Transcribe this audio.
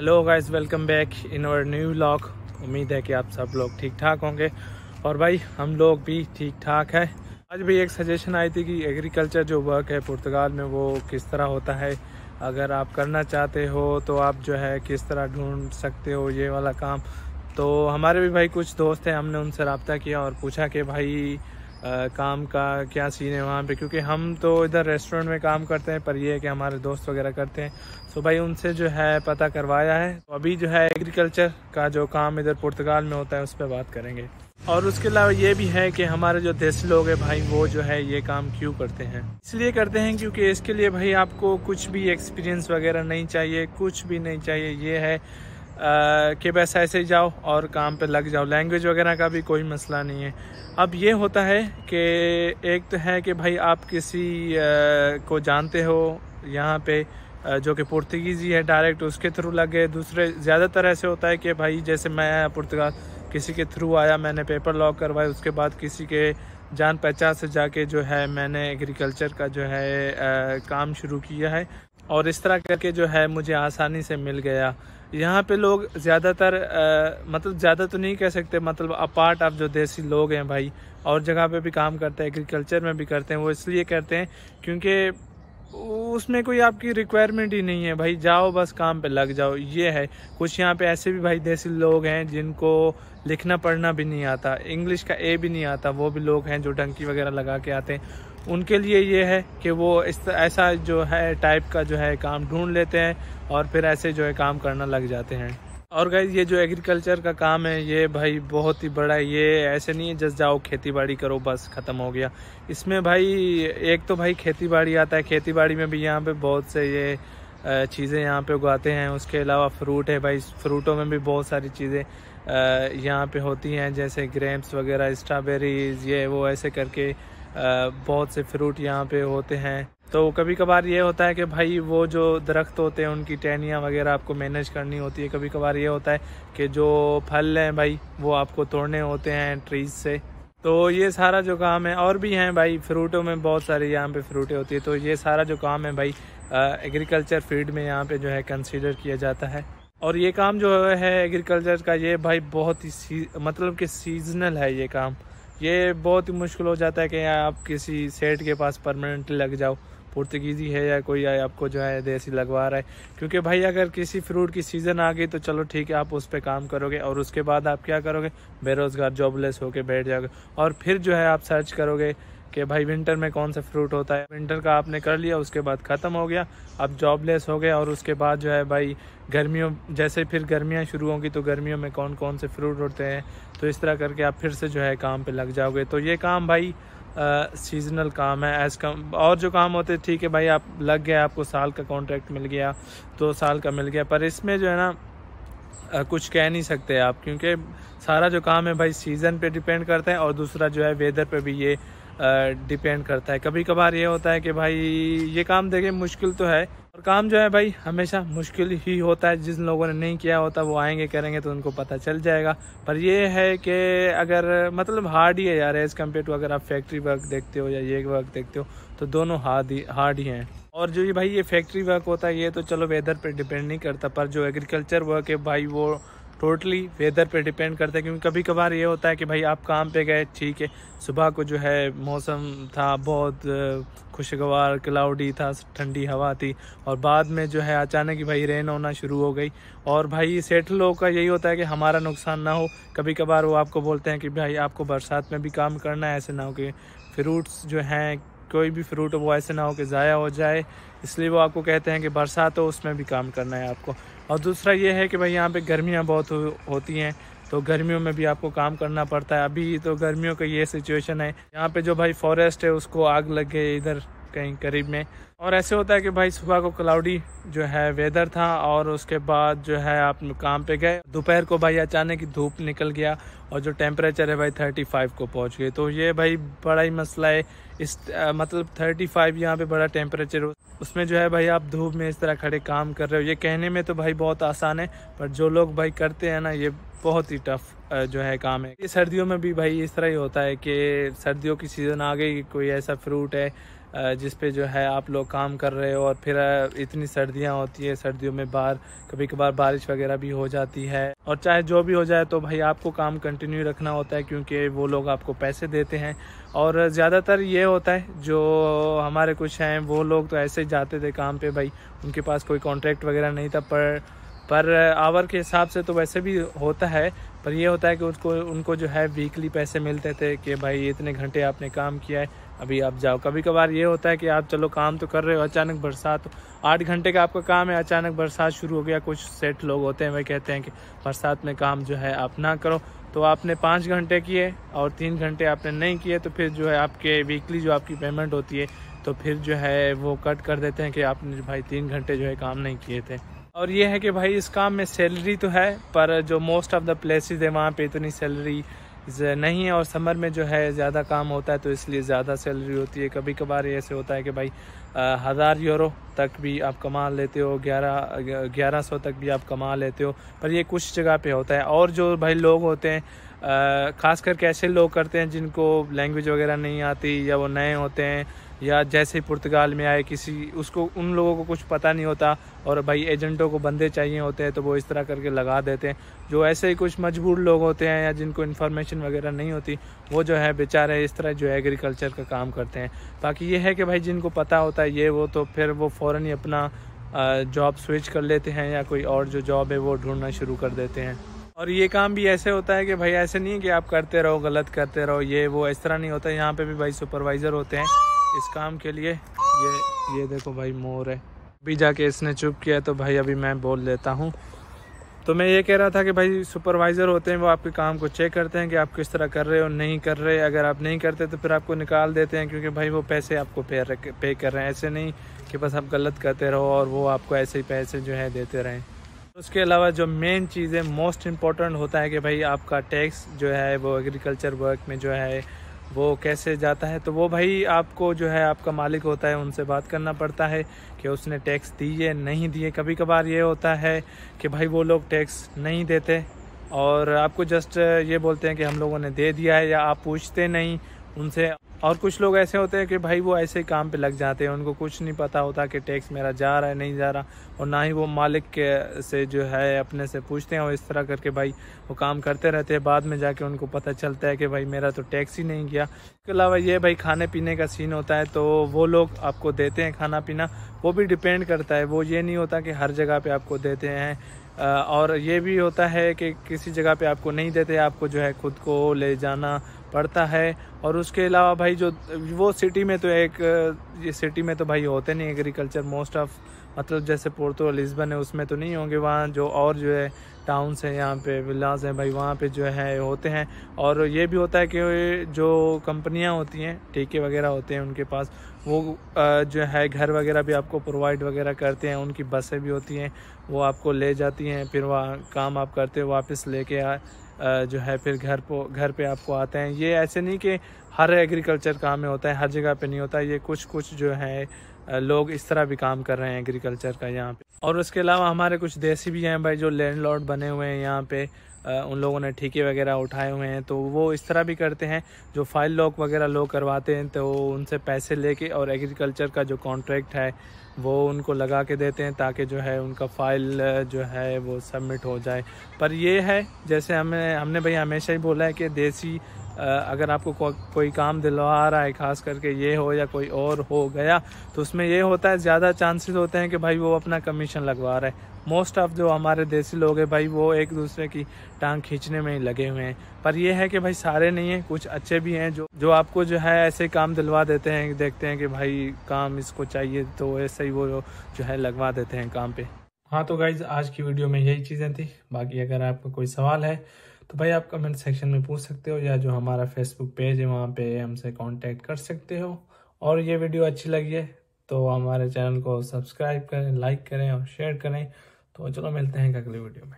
Hello guys welcome back in our new vlog उम्मीद है कि आप सब लोग ठीक ठाक होंगे। और भाई, हम लोग भी ठीक ठाक है। आज भी एक सजेशन आई थी कि एग्रीकल्चर जो वर्क है पुर्तगाल में, वो किस तरह होता है? अगर आप करना चाहते हो तो आप जो है किस तरह ढूंढ सकते हो, ये वाला काम। तो हमारे भी भाई कुछ दोस्त हैं, हमने उनसे रबता किया और पूछा कि भाई काम का क्या सीन है वहाँ पे? क्योंकि हम तो इधर रेस्टोरेंट में काम करते हैं, पर ये है कि हमारे दोस्त वगैरह करते हैं। सो भाई उनसे जो है पता करवाया है। तो अभी जो है एग्रीकल्चर का जो काम इधर पुर्तगाल में होता है, उस पर बात करेंगे। और उसके अलावा ये भी है कि हमारे जो देसी लोग हैं भाई, वो जो है ये काम क्यों करते हैं? इसलिए करते हैं क्योंकि इसके लिए भाई आपको कुछ भी एक्सपीरियंस वगैरह नहीं चाहिए, कुछ भी नहीं चाहिए। ये है कि बस ऐसे ही जाओ और काम पे लग जाओ। लैंग्वेज वगैरह का भी कोई मसला नहीं है। अब ये होता है कि एक तो है कि भाई आप किसी को जानते हो यहाँ पे जो कि पुर्तगीज़ी है डायरेक्ट उसके थ्रू लग। गए दूसरे ज़्यादातर ऐसे होता है कि भाई जैसे मैं आया पुर्तगाल किसी के थ्रू आया मैंने पेपर लॉक करवाए उसके बाद किसी के जान पहचान से जाके जो है मैंने एग्रीकल्चर का जो है आ, काम शुरू किया है। और इस तरह करके जो है मुझे आसानी से मिल गया। यहाँ पे लोग ज़्यादातर मतलब ज़्यादा तो नहीं कह सकते मतलब अपार्ट ऑफ़ जो देसी लोग हैं भाई, और जगह पे भी काम करते हैं, एग्रीकल्चर में भी करते हैं, वो इसलिए करते हैं क्योंकि उसमें कोई आपकी रिक्वायरमेंट ही नहीं है भाई, जाओ बस काम पे लग जाओ, ये है। कुछ यहाँ पे ऐसे भी भाई देसी लोग हैं जिनको लिखना पढ़ना भी नहीं आता, इंग्लिश का ए भी नहीं आता, वो भी लोग हैं जो डंकी वगैरह लगा के आते हैं। उनके लिए ये है कि वो इस ऐसा जो है टाइप का जो है काम ढूंढ लेते हैं और फिर ऐसे जो है काम करना लग जाते हैं। और गाइज़ ये जो एग्रीकल्चर का काम है, ये भाई बहुत ही बड़ा ये ऐसे नहीं है जस्ट जाओ खेती बाड़ी करो, बस ख़त्म हो गया। इसमें भाई, एक तो भाई खेती बाड़ी आता है। खेती बाड़ी में भी यहाँ पे बहुत से ये चीज़ें यहाँ पे उगाते हैं। उसके अलावा फ्रूट है भाई। फ्रूटों में भी बहुत सारी चीज़ें यहाँ पे होती हैं, जैसे ग्रेप्स वगैरह स्ट्रॉबेरीज ये वो ऐसे करके बहुत से फ्रूट यहाँ पे होते हैं। तो कभी कभार ये होता है कि भाई वो जो दरख्त होते हैं, उनकी टहनियाँ वगैरह आपको मैनेज करनी होती है। कभी कभार ये होता है कि जो फल हैं भाई, वो आपको तोड़ने होते हैं ट्रीज से। तो ये सारा जो काम है, और भी हैं भाई फ्रूटों में बहुत सारी यहाँ पे फ्रूटें होती है। तो ये सारा जो काम है भाई एग्रीकल्चर फ़ील्ड में यहाँ पे जो है कंसिडर किया जाता है। और ये काम जो है एग्रीकल्चर का, ये भाई बहुत ही मतलब कि सीजनल है ये काम। ये बहुत ही मुश्किल हो जाता है कि आप किसी सेट के पास परमानेंटली लग जाओ। पुर्तगीज़ी है या कोई आपको जो है देसी लगवा रहा है। क्योंकि भाई अगर किसी फ्रूट की सीज़न आ गई तो चलो ठीक है, आप उस पर काम करोगे और उसके बाद आप क्या करोगे? बेरोज़गार जॉबलेस होकर बैठ जाओगे। और फिर जो है आप सर्च करोगे कि भाई विंटर में कौन सा फ्रूट होता है? विंटर का आपने कर लिया, उसके बाद ख़त्म हो गया। अब जॉबलेस हो गया और उसके बाद जो है भाई गर्मियों, जैसे फिर गर्मियाँ शुरू होंगी तो गर्मियों में कौन कौन से फ्रूट होते हैं? तो इस तरह करके आप फिर से जो है काम पे लग जाओगे। तो ये काम भाई सीजनल काम है एज कम और जो काम होते ठीक है भाई, आप लग गया, आपको साल का कॉन्ट्रैक्ट मिल गया, दो साल का मिल गया, पर इसमें जो है ना कुछ कह नहीं सकते आप, क्योंकि सारा जो काम है भाई सीज़न पे डिपेंड करता है और दूसरा जो है वेदर पे भी ये डिपेंड करता है। कभी कभार ये होता है कि भाई, ये काम देखें मुश्किल तो है। और काम जो है भाई, हमेशा मुश्किल ही होता है। जिन लोगों ने नहीं किया होता, वो आएँगे, करेंगे तो उनको पता चल जाएगा। पर ये है कि अगर मतलब हार्ड ही है यार एज़ कंपेयर टू अगर आप फैक्ट्री वर्क देखते हो या ये वर्क देखते हो तो दोनों हार्ड ही हार्ड ही हैं। और जो ये भाई, ये फैक्ट्री वर्क होता है, ये तो चलो वेदर पर डिपेंड नहीं करता, पर जो एग्रीकल्चर वर्क है भाई, वो टोटली वेदर पे डिपेंड करता है, क्योंकि कभी कभार ये होता है कि भाई आप काम पे गए, ठीक है, सुबह को जो है मौसम था बहुत खुशगवार क्लाउडी था, ठंडी हवा थी, और बाद में जो है अचानक ही भाई रेन होना शुरू हो गई, और भाई सेटलों का यही होता है कि हमारा नुकसान ना हो। कभी कभार वो आपको बोलते हैं कि भाई आपको बरसात में भी काम करना है, ऐसे ना हो कि फ्रूट्स जो हैं कोई भी फ्रूट वो ऐसे ना हो कि ज़ाया हो जाए। इसलिए वो आपको कहते हैं कि बरसात हो उसमें भी काम करना है आपको। और दूसरा ये है कि भाई यहाँ पे गर्मियाँ बहुत हो, होती हैं तो गर्मियों में भी आपको काम करना पड़ता है। अभी तो गर्मियों का ये सिचुएशन है। यहाँ पे जो भाई फॉरेस्ट है उसको आग लग गई इधर। कहीं करीब में। और ऐसे होता है कि भाई सुबह को क्लाउडी जो है वेदर था और उसके बाद जो है आप काम पे गए। दोपहर को भाई अचानक ही धूप निकल गया और जो टेम्परेचर है भाई थर्टी फाइव को पहुँच गए तो ये भाई बड़ा ही मसला है। इस आ, मतलब थर्टी फाइव यहाँ पे बड़ा टेम्परेचर उसमें जो है भाई आप धूप में इस तरह खड़े काम कर रहे हो। ये कहने में तो भाई बहुत आसान है पर जो लोग भाई करते हैं ना ये बहुत ही टफ जो है काम है। ये सर्दियों में भी भाई इस तरह ही होता है कि सर्दियों की सीज़न आ गई कोई ऐसा फ्रूट है जिस पे जो है आप लोग काम कर रहे हो और फिर इतनी सर्दियाँ होती है, सर्दियों में बाहर कभी कभार बारिश वगैरह भी हो जाती है। और चाहे जो भी हो जाए तो भाई आपको काम कंटिन्यू रखना होता है क्योंकि वो लोग आपको पैसे देते हैं। और ज़्यादातर ये होता है, जो हमारे कुछ हैं, वो लोग तो ऐसे ही जाते थे काम पर भाई, उनके पास कोई कॉन्ट्रैक्ट वगैरह नहीं था, पर पर आवर के हिसाब से तो वैसे भी होता है। पर ये होता है कि उसको, उनको जो है वीकली पैसे मिलते थे कि भाई इतने घंटे आपने काम किया है, अभी आप जाओ। कभी कभार ये होता है कि आप चलो काम तो कर रहे हो, अचानक बरसात, आठ घंटे का आपका काम है, अचानक बरसात शुरू हो गया, कुछ सेट लोग होते हैं वही कहते हैं कि बरसात में काम जो है आप ना करो। तो आपने पाँच घंटे किए और तीन घंटे आपने नहीं किए तो फिर जो है आपके वीकली जो आपकी पेमेंट होती है तो फिर जो है वो कट कर देते हैं कि आपने भाई तीन घंटे जो है काम नहीं किए थे। और ये है कि भाई इस काम में सैलरी तो है, पर जो मोस्ट ऑफ़ द प्लेसेस है, वहाँ पे इतनी सैलरी नहीं है और समर में जो है, ज़्यादा काम होता है तो इसलिए ज़्यादा सैलरी होती है। कभी कभार ऐसे होता है कि भाई हज़ार यूरो तक भी आप कमा लेते हो, ग्यारह ग्यारह सौ तक भी आप कमा लेते हो, पर ये कुछ जगह पे होता है। और जो भाई लोग होते हैं ख़ास करके ऐसे लोग करते हैं जिनको लैंग्वेज वगैरह नहीं आती या वो नए होते हैं, या जैसे ही पुर्तगाल में आए किसी, उसको, उन लोगों को कुछ पता नहीं होता, और भाई एजेंटों को बंदे चाहिए होते हैं तो वो इस तरह करके लगा देते हैं। जो ऐसे ही कुछ मजबूर लोग होते हैं या जिनको इन्फॉर्मेशन वगैरह नहीं होती, वो जो है बेचारे इस तरह जो एग्रीकल्चर का काम करते हैं। बाकी ये है कि भाई जिनको पता होता है ये, वो तो फिर वो फ़ौर ही अपना जॉब स्विच कर लेते हैं या कोई और जो जॉब है वो ढूंढना शुरू कर देते हैं। और ये काम भी ऐसे होता है कि भाई ऐसे नहीं है कि आप करते रहो, गलत करते रहो, ये, वो इस तरह नहीं होता। यहाँ पे भी भाई सुपरवाइज़र होते हैं इस काम के लिए। ये ये देखो भाई मोर है। अभी जाके इसने चुप किया तो भाई अभी मैं बोल लेता हूँ। तो मैं ये कह रहा था कि भाई सुपरवाइज़र होते हैं, वो आपके काम को चेक करते हैं कि आप किस तरह कर रहे हो, नहीं कर रहे। अगर आप नहीं करते तो फिर आपको निकाल देते हैं, क्योंकि भाई वो पैसे आपको पे पे कर रहे हैं। ऐसे नहीं कि बस आप गलत करते रहो और वो आपको ऐसे ही पैसे जो है देते रहें। उसके अलावा जो मेन चीज़ है मोस्ट इंपॉर्टेंट होता है कि भाई आपका टैक्स जो है, वो एग्रीकल्चर वर्क में जो है वो कैसे जाता है? तो वो भाई आपको जो है आपका मालिक होता है, उनसे बात करना पड़ता है कि उसने टैक्स दिए, नहीं दिए। कभी कभार ये होता है कि भाई वो लोग टैक्स नहीं देते और आपको जस्ट ये बोलते हैं कि हम लोगों ने दे दिया है या आप पूछते नहीं, उनसे और कुछ लोग ऐसे होते हैं कि भाई वो ऐसे काम पे लग जाते हैं, उनको कुछ नहीं पता होता कि टैक्स मेरा जा रहा है, नहीं जा रहा। और ना ही वो मालिक के से जो है, अपने से पूछते हैं और इस तरह करके भाई वो काम करते रहते हैं। बाद में जाके उनको पता चलता है कि भाई मेरा तो टैक्स ही नहीं गया। इसके अलावा ये भाई खाने पीने का सीन होता है तो वो लोग आपको देते हैं खाना पीना। वो भी डिपेंड करता है। वो ये नहीं होता कि हर जगह पर आपको देते हैं। और ये भी होता है कि किसी जगह पे आपको नहीं देते, आपको जो है खुद को ले जाना। पड़ता है और उसके अलावा भाई जो, वो सिटी में तो एक, ये सिटी में तो भाई होते नहीं एग्रीकल्चर मोस्ट ऑफ़ मतलब जैसे पोर्तो लिस्बन है, उसमें तो नहीं होंगे, वहाँ जो और जो है टाउन्स हैं, यहाँ पे विलास हैं, भाई वहाँ पे जो है होते हैं। और ये भी होता है कि जो कंपनियाँ होती हैं, ठेके वगैरह होते हैं उनके पास, वो जो है घर वगैरह भी आपको प्रोवाइड वगैरह करते हैं, उनकी बसें भी होती हैं, वो आपको ले जाती हैं, फिर वहाँ काम आप करते हो, वापस लेके जो है, फिर घर पो, घर पे आपको आते हैं। ये ऐसे नहीं कि हर एग्रीकल्चर काम में होता है, हर जगह पे नहीं होता। ये कुछ कुछ जो है लोग इस तरह भी काम कर रहे हैं एग्रीकल्चर का यहाँ पे। और उसके अलावा हमारे कुछ देसी भी हैं भाई, जो लैंड बने हुए हैं यहाँ पे। उन लोगों ने ठीके वगैरह उठाए हुए हैं तो वो इस तरह भी करते हैं, जो फ़ाइल लॉक वगैरह लोग करवाते हैं तो उनसे पैसे लेके और एग्रीकल्चर का जो कॉन्ट्रैक्ट है, वो उनको लगा के देते हैं, ताकि जो है उनका फ़ाइल जो है वो सबमिट हो जाए। पर ये है, जैसे हमें, हमने भाई हमेशा ही बोला है कि देसी अगर आपको को, कोई काम दिलवा रहा है खास करके ये हो या कोई और हो गया तो उसमें ये होता है ज़्यादा चांसेस होते हैं कि भाई वो अपना कमीशन लगवा रहा है। मोस्ट ऑफ़ जो हमारे देसी लोग हैं भाई वो एक दूसरे की टांग खींचने में ही लगे हुए हैं। पर ये है कि भाई सारे नहीं हैं कुछ अच्छे भी हैं जो जो आपको जो है ऐसे काम दिलवा देते हैं देखते हैं कि भाई काम इसको चाहिए तो ऐसे ही वो जो है लगवा देते हैं काम पे। हाँ तो गाइज़ आज की वीडियो में यही चीज़ें थी। बाकी अगर आपका कोई सवाल है तो भाई आप कमेंट सेक्शन में पूछ सकते हो या जो हमारा फेसबुक पेज है, वहाँ पे हमसे कांटेक्ट कर सकते हो। और ये वीडियो अच्छी लगी है तो हमारे चैनल को सब्सक्राइब करें लाइक करें और शेयर करें। तो चलो मिलते हैं अगले वीडियो में।